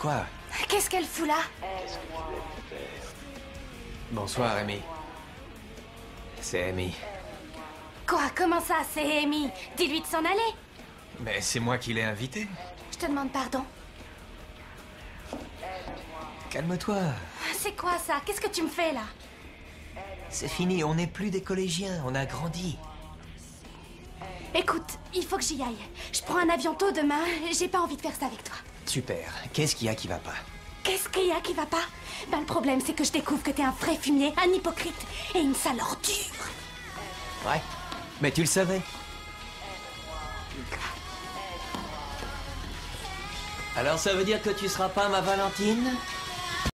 Quoi Qu'est-ce qu'elle fout là Bonsoir, Amy. C'est Amy. Quoi Comment ça, c'est Amy Dis-lui de s'en aller. Mais c'est moi qui l'ai invitée. Je te demande pardon. Calme-toi. C'est quoi ça Qu'est-ce que tu me fais là C'est fini, on n'est plus des collégiens, on a grandi. Écoute, il faut que j'y aille. Je prends un avion tôt demain. J'ai pas envie de faire ça avec toi. Super. Qu'est-ce qu'il y a qui va pas? Qu'est-ce qu'il y a qui va pas? Ben le problème c'est que je découvre que t'es un vrai fumier, un hypocrite et une sale ordure. Ouais. Mais tu le savais. Alors ça veut dire que tu seras pas ma Valentine?